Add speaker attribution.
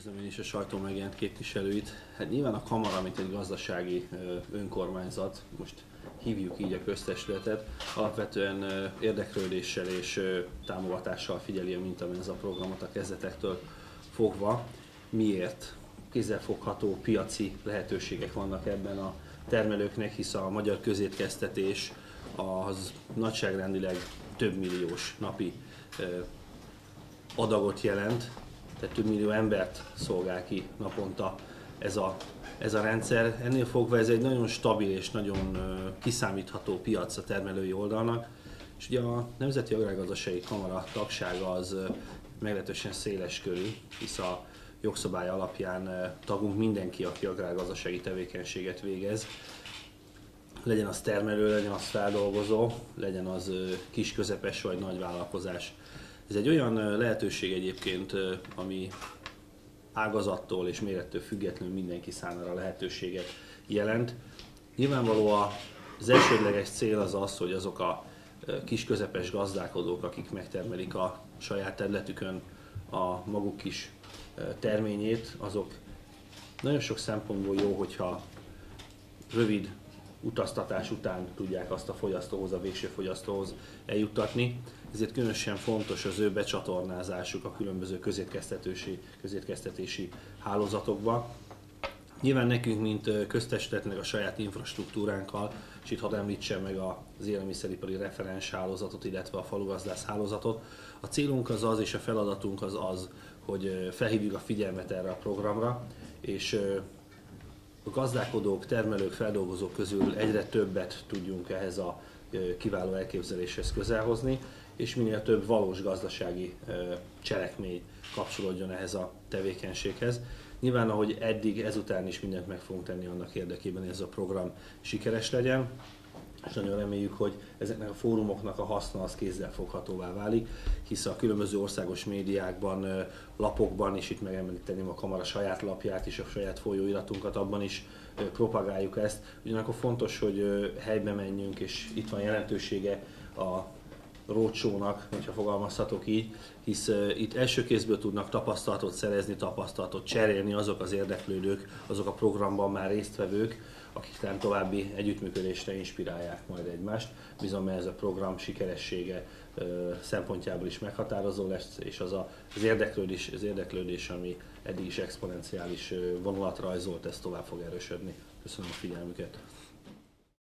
Speaker 1: Üdvözlöm én is a sajtó megjelent képviselőit. Hát nyilván a Kamara, mint egy gazdasági önkormányzat, most hívjuk így a köztestületet, alapvetően érdeklődéssel és támogatással figyeli a Mintamenza programot a kezdetektől fogva. Miért? Kézzelfogható piaci lehetőségek vannak ebben a termelőknek, hisz a magyar közétkeztetés az nagyságrendileg több milliós napi adagot jelent, tehát több millió embert szolgál ki naponta ez a, ez a rendszer. Ennél fogva ez egy nagyon stabil és nagyon kiszámítható piac a termelői oldalnak, és ugye a Nemzeti Agrárgazdasági Kamara tagsága az meglehetősen széles körű, hisz a jogszabály alapján tagunk mindenki, aki agrárgazdasági tevékenységet végez, legyen az termelő, legyen az feldolgozó, legyen az kis, közepes vagy nagy vállalkozás. Ez egy olyan lehetőség egyébként, ami ágazattól és mérettől függetlenül mindenki számára lehetőséget jelent. Nyilvánvaló az elsődleges cél az az, hogy azok a kis közepes gazdálkodók, akik megtermelik a saját területükön a maguk kis terményét, azok nagyon sok szempontból jó, hogyha rövid utaztatás után tudják azt a fogyasztóhoz, a végső fogyasztóhoz eljuttatni. Ezért különösen fontos az ő becsatornázásuk a különböző közétkeztetési, közétkeztetési hálózatokba. Nyilván nekünk, mint köztestületnek a saját infrastruktúránkkal, és itt hadd említsem meg az élelmiszeripari referens hálózatot, illetve a falugazdász hálózatot. A célunk az az, és a feladatunk az az, hogy felhívjuk a figyelmet erre a programra, és a gazdálkodók, termelők, feldolgozók közül egyre többet tudjunk ehhez a kiváló elképzeléshez közelhozni, és minél több valós gazdasági cselekmény kapcsolódjon ehhez a tevékenységhez. Nyilván, ahogy eddig, ezután is mindent meg fogunk tenni annak érdekében, hogy ez a program sikeres legyen és nagyon reméljük, hogy ezeknek a fórumoknak a haszna az kézzelfoghatóvá válik, hisz a különböző országos médiákban, lapokban, és itt megemlíteném a kamara saját lapját és a saját folyóiratunkat, abban is propagáljuk ezt. Ugyanakkor fontos, hogy helybe menjünk, és itt van jelentősége a rócsónak, hogyha fogalmazhatok így, hisz uh, itt első kézből tudnak tapasztalatot szerezni, tapasztalatot cserélni azok az érdeklődők, azok a programban már résztvevők, akik nem további együttműködésre inspirálják majd egymást. Bizony, mert ez a program sikeressége uh, szempontjából is meghatározó lesz, és az a, az, érdeklődés, az érdeklődés, ami eddig is exponenciális vonulat rajzolt, ez tovább fog erősödni. Köszönöm a figyelmüket!